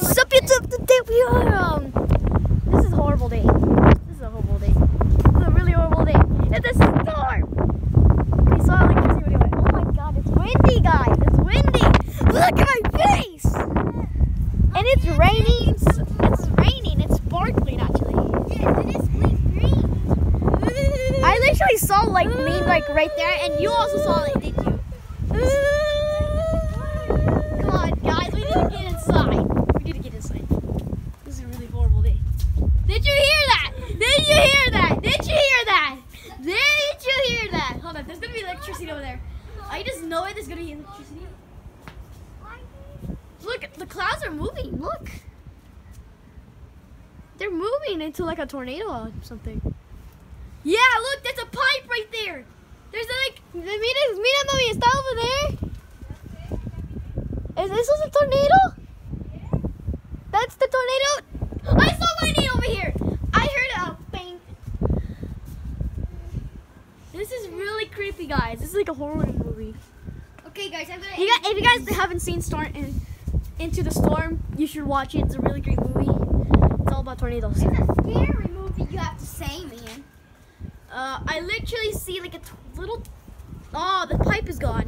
Sup YouTube today we are um this is a horrible day. This is a horrible day. This is a really horrible day. It's a storm. We saw when it went, oh my god, it's windy guys. It's windy. Look at my face. And it's raining. It's, it's raining. It's sparkling actually. Yeah, it is green. I literally saw lightning like right there and you also saw it, didn't you? Come on, guys, we need to get inside. We need to get inside. This is a really horrible day. Did you hear that? Did you hear that? Did you hear that? Did you hear that? Hold on, there's gonna be electricity over there. I just know it. There's gonna be electricity. Look, the clouds are moving. Look. They're moving into like a tornado or something. Yeah, look, there's a pipe right there. There's like, mira, mira, mami, está over there. Is this was a tornado? That's the tornado. I saw lightning over here. I heard a bang. This is creepy, guys. This is like a horror movie. Okay, guys, I'm gonna. You guys, if you guys haven't seen Storm in, Into the Storm, you should watch it. It's a really great movie. It's all about tornadoes. It's a scary movie, you have to say, man. Uh, I literally see like a t- little. Oh, the pipe is gone.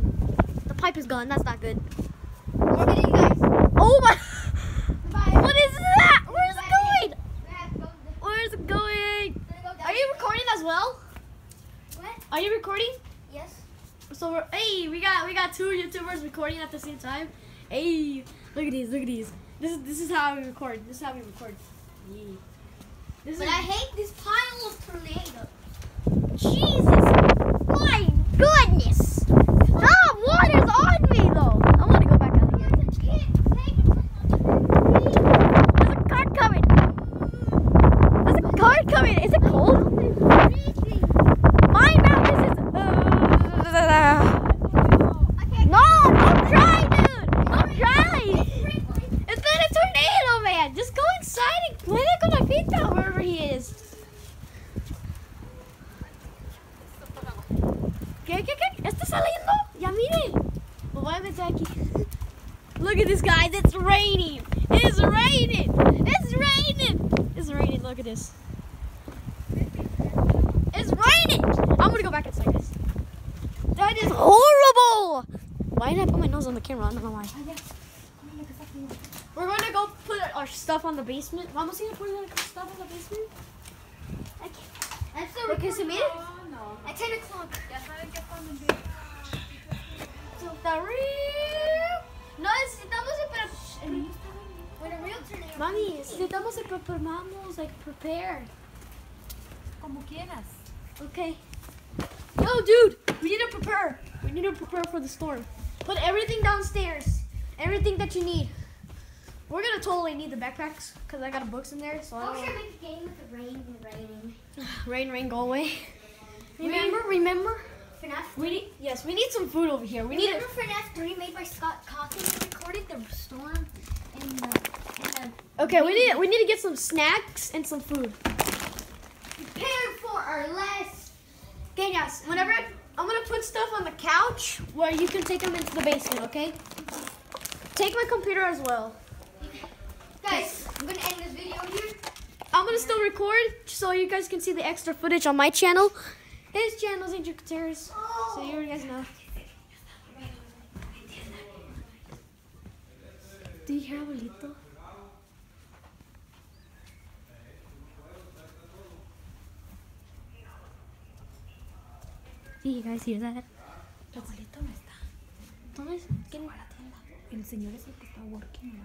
The pipe is gone. That's not good. We're getting guys. Oh my! What is that? Where's it going? We have to go- Where's it going? go. Are you recording as well? What? Are you recording? So we're hey, we got we got two YouTubers recording at the same time. Hey, look at these, look at these. This is this is how we record. This is how we record. Yeah. This But is I hate this pile of tornado. Jesus! My goodness! Ah, water's on me though. I want to go back out here. There's a car coming. There's a car coming. Is it cold? My mouth is. Uh, no, don't try, dude. Don't try. It's been a tornado, man. Just go inside and play con la pita wherever he is. ¿Qué, qué, qué? ¿Está saliendo? Ya miren. Me voy a meter aquí. Look at this, guys. It's raining. It's raining. It's raining. It's raining. Look at this. It's raining. I'm gonna go back inside this. That is horrible. Why did I put my nose on the camera? I don't know why. We're gonna go put our stuff on the basement. A ir a poner our stuff on the basement. I can't. I'm still Okay, so recording. mire. At 10 o'clock. Está real. No necesitamos esperar. When a real tornado. Mami, necesitamos que preparamos, like prepare. Como quieras. Okay. Yo, dude, we need to prepare. We need to prepare for the storm. Put everything downstairs. Everything that you need. We're gonna totally need the backpacks because I got books in there. So I How don't should I make a game with the rain and raining? rain, rain, go away. Remember, remember. FNAF We need yes, we need some food over here. We need Remember FNAF 3 made by Scott Cawthon? We recorded the storm and the, and the Okay, we need we need to get some snacks and some food. prepared for our last. Okay, guys. Whenever I, I'm gonna put stuff on the couch where you can take them into the basement. Okay. Take my computer as well. Guys, I'm gonna end this video here. I'm gonna still record so you guys can see the extra footage on my channel. His channel's Angel Gutierrez, so oh. you guys know. Do you hear abuelito? Do you guys hear that? Tu abuelito no está. ¿Dónde es? ¿Quién? Fue a la tienda. El señor es el que está working.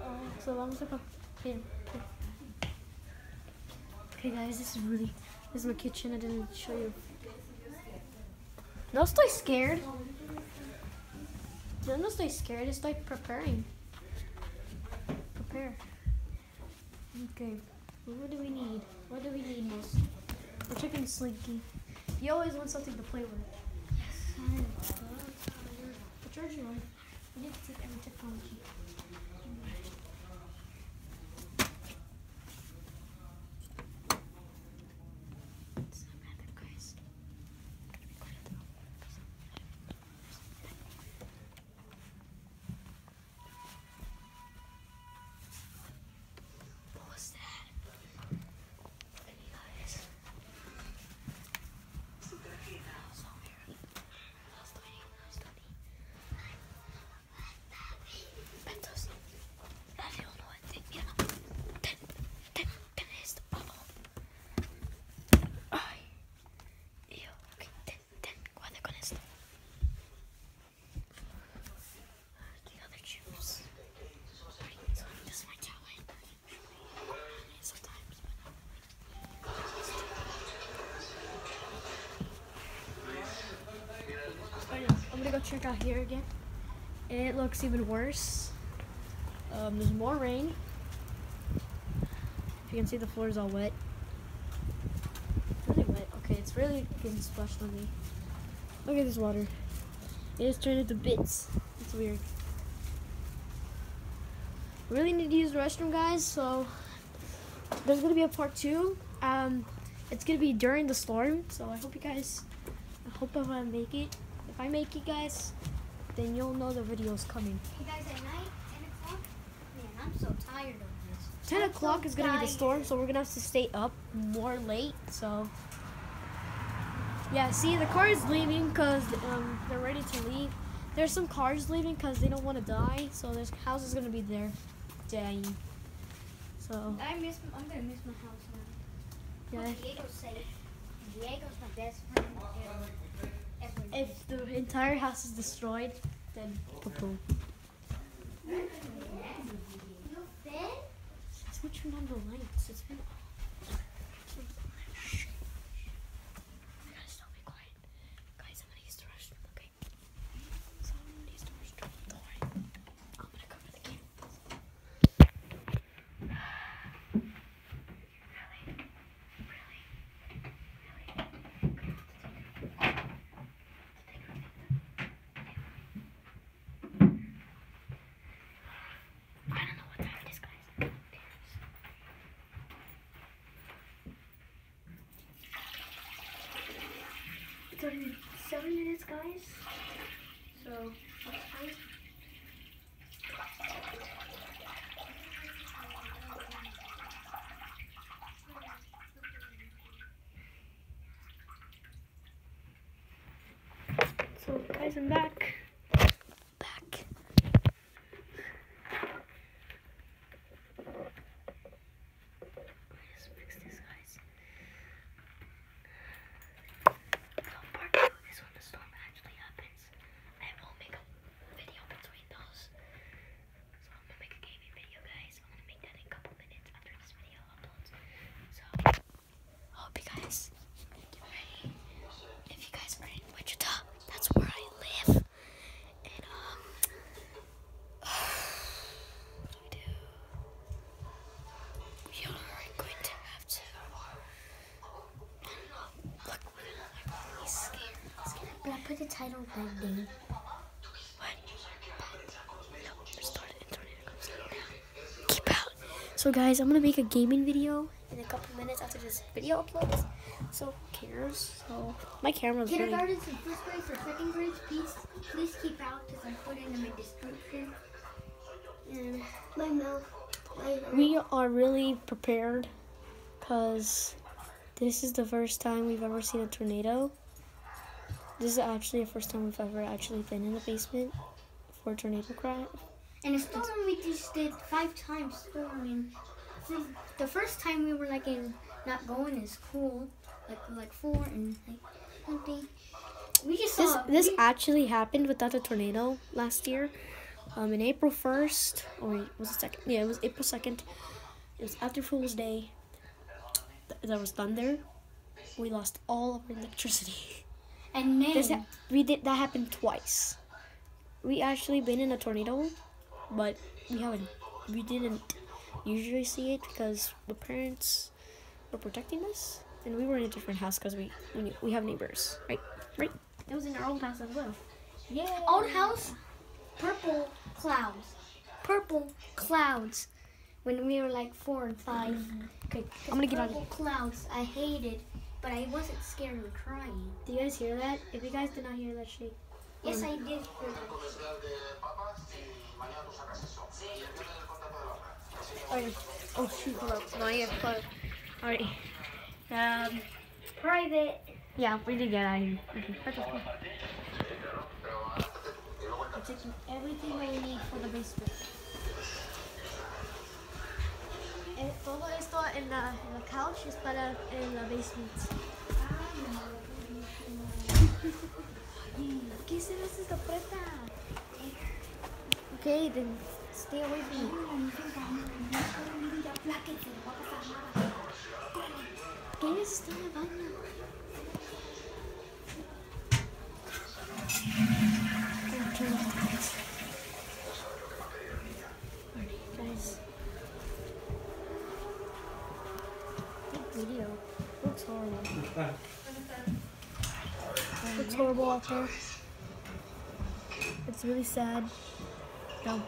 Oh, so vamos a here. Okay, guys, this is really this is my kitchen. I didn't show you. No estoy scared. Yo no estoy scared. Estoy preparing. Prepare. Okay. What do we need? What do we need most? We're checking Slinky. You always want something to play with. Yes. The charger one. We need to take every technology. It's not bad, guys. Check out here again. It looks even worse. Um, there's more rain. If you can see, the floor is all wet. Really wet. Okay, it's really getting splashed on me. Look at this water. It is turned into bits. It's weird. Really need to use the restroom, guys. So there's gonna be a part two. Um, it's gonna be during the storm. So I hope you guys. I hope I make it. If I make you guys, then you'll know the video's coming. Hey guys, at night, 10 o'clock? Man, I'm so tired of this. 10 o'clock so is gonna be the storm, so we're gonna have to stay up more late. So, yeah, see, the car is leaving because um, they're ready to leave. There's some cars leaving because they don't want to die, so there's houses gonna be there dying. So, I miss, I'm gonna miss my house now. yeah, Diego's safe. Diego's my best friend. If the entire house is destroyed, then poo You fed? Someone turned on the lights. It's been. Shh. Guys, don't be quiet. Guys, I'm gonna use the restroom, okay? So I'm gonna use the restroom. Don't worry. I'm gonna cover the camera. Really? Really? I don't know what time it is, guys. Thirty-seven minutes, guys. So what's time? So guys, I'm back. Back. Let's fix this, guys. So part two is when the storm actually happens. I will make a video between those. So I'm gonna make a gaming video, guys. I'm gonna make that in a couple minutes after this video uploads. So I hope you guys get ready. If you guys are in Wichita, that's where I live. And um what do we do? We are going to have to. I don't know. Look, I'm really scared. scared. But I put the title Bad Day. What? No, restart it. Internet comes down. Keep out. So, guys, I'm gonna make a gaming video in a couple minutes after this video uploads. So, who cares? So, my camera's really. Kindergartens and first grades or second grades, please, please keep out because I'm putting them in description. And. My mouth. We are really prepared because this is the first time we've ever seen a tornado. This is actually the first time we've ever actually been in a basement for a tornado crash. And a storm we just did five times storming. The first time we were like in not going in school, like like four and like something. We just This saw this we- actually happened without a tornado last year. Um, in April first, or was it second? Yeah, it was April second. It was after Fool's Day. Th- There was thunder. We lost all of our electricity. and then This ha- we did that happened twice. We actually been in a tornado, but we haven't. We didn't usually see it because the parents were protecting us, and we were in a different house because we we, knew- we have neighbors, right? Right. It was in our old house as well. Yeah. old house, purple clouds, purple clouds. When we were like four and five. Mm-hmm. Okay, I'm gonna get on. purple clouds. I hated, but I wasn't scared or crying. Do you guys hear that? If you guys did not hear that shake, Yes, I did. hear that. Alright. Oh shoot, hold. No, I have plug. Alright. Um, private. Yeah, we did get out of here. Okay, that's okay. I'm taking everything that we need for the basement. Eh, todo esto en la, en la couch es para en la basement. ¿Qué se ves esta? Okay, then stay away from me. ¿Qué ellos están lavando? turn on. Guys. Big video. Looks horrible. Looks horrible out there. It's really sad. No.